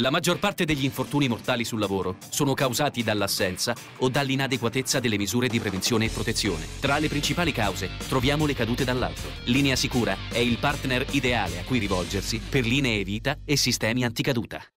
La maggior parte degli infortuni mortali sul lavoro sono causati dall'assenza o dall'inadeguatezza delle misure di prevenzione e protezione. Tra le principali cause troviamo le cadute dall'alto. Linea Sicura è il partner ideale a cui rivolgersi per linee vita e sistemi anticaduta.